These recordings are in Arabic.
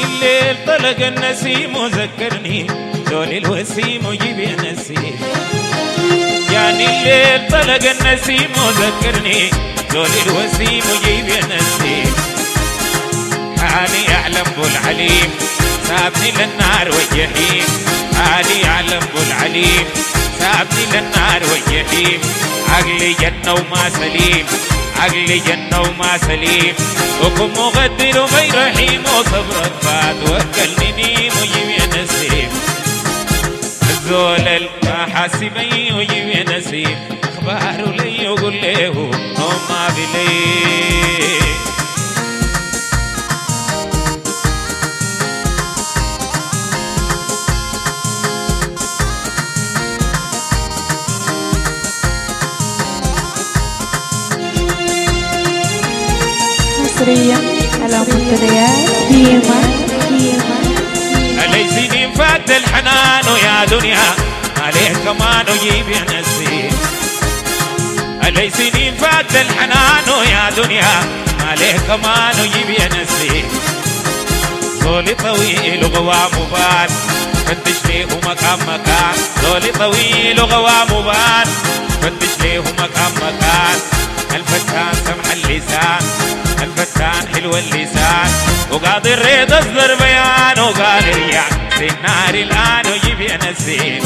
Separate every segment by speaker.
Speaker 1: يعني الليل طلق النسيم وذكرني زول الوسيم وجيب يا نسيم يعني الليل طلق النسيم وذكرني زول الوسيم وجيب يا نسيم حالي يعلم بو العليم سابني للنار والجحيم حالي يعلم بو العليم سابني للنار والجحيم عقلي جنة وما سليم. عقلي جنة وما سليم. وكم مغدر وغير رحيم وصبرك فات وكلني نيم وجيب يا نسيم. الزول المحاسبي وجيب يا نسيم.
Speaker 2: حصريا على منتديات ديما
Speaker 1: الحنان ويا دنيا؟ عليه كمان وجيب يا نسيم؟ علي سنين فات الحنان ويا دنيا؟ عليه كمان وجيب يا نسيم؟ زولي طويل وغوام وبان فتش ليه مكان مكان. زولي طويل وغوام وبان فتش ليه مكان مكان. الفتان سمح اللسان. الفتان حلو اللسان. وقاضي الريض أصدر بيان وقال ارجع في النار الآن وجيب يا نسيم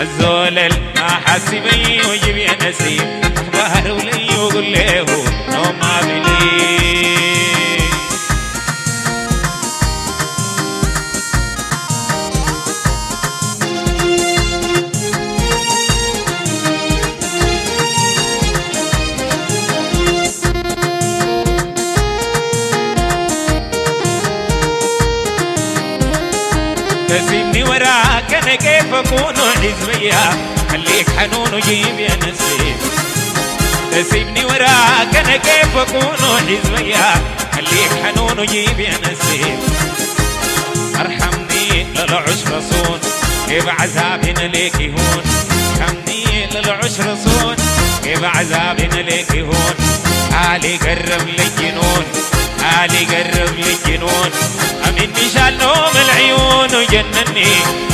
Speaker 1: الزول المحاسبي وجيب يا نسيم اخباره لي وقول له نو ما بليه تسيبني وراك أنا كيف اكون حزبيا خليك حنون وجيب يا نسيم تسيبني وراك أنا كيف اكون حزبيا خليك حنون وجيب يا نسيم ارحمني للعشر صون كيف عذابنا ليك يهون ارحمني للعشر صون كيف عذابنا ليك يهون حالي قرب للجنون حالي قرب للجنون أمين مشان نوم العيون وجنني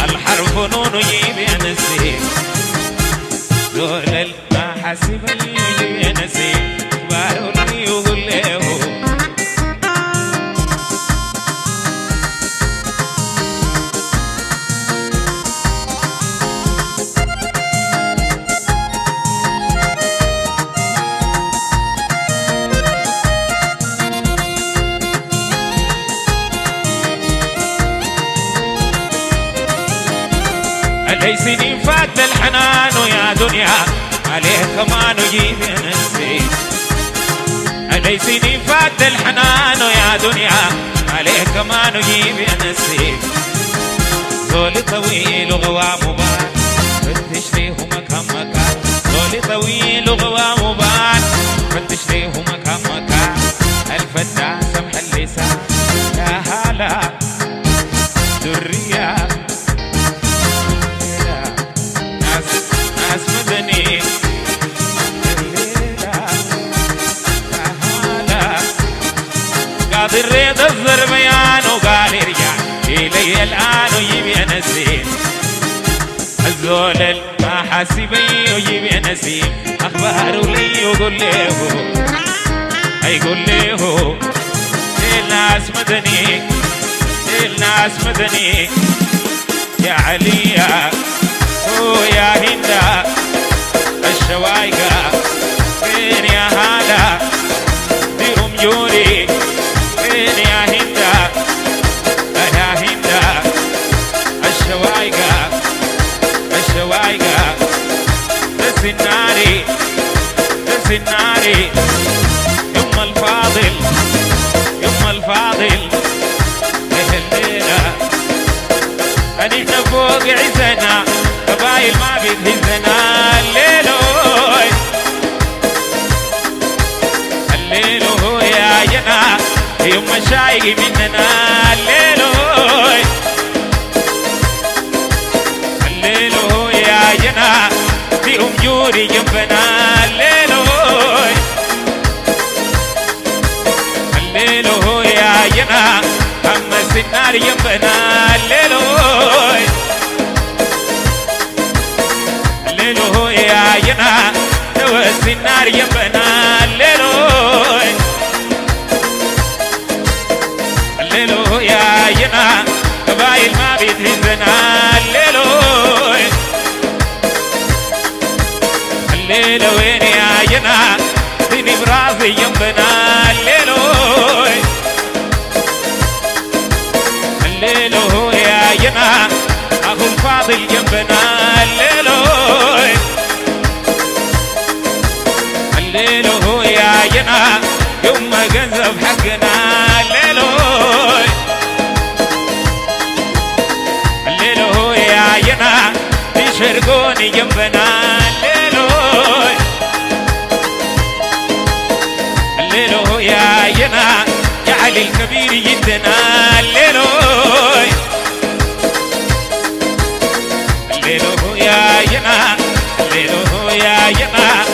Speaker 1: الحرف نون ويجيب يا نسيم دول المحاسب يجيب يا نسيم بارو لي وقول علي سنين فات الحنان ويا دنيا. عليه كمان وجيب يا نسيم علي سنين فات الحنان ويا دنيا. عليه كمان وجيب يا نسيم زول طويل وغوام وبان فتش ليه مكان مكان. زول طويل وغوام اصدر بيان وقال ارجع الي الان وجيب يا نسيم الزول المحاسبي وجيب يا نسيم اخباره لي وقول له يقول له الناس مدني الناس مدني يا عليا ويا هندا الشوايقة بس الناري بس الناري يم الفاضل. يم الفاضل الليلة إحنا فوق عزنا قبايل ما بتهزنا. الليلو يا جنا. يوم شايق مننا. الليلو يا جنا. في ام جوري جنبنا الليلوي الليلو يا جنا هم النار يمنا الليلوي الليلو يا ينا توسي النار يمنا الليلو وين يا ينا ديني براسي يمنا الليلوي الليلو يا ينا اخو الفاضل جنبنا الليلوي الليلو يا ينا يوم ما قذف حقنا الليلوي الليلو يا ينا يشرقوني جنبنا علي الكبير جدنا الليلوي الليلو يا ينا الليلو يا ينا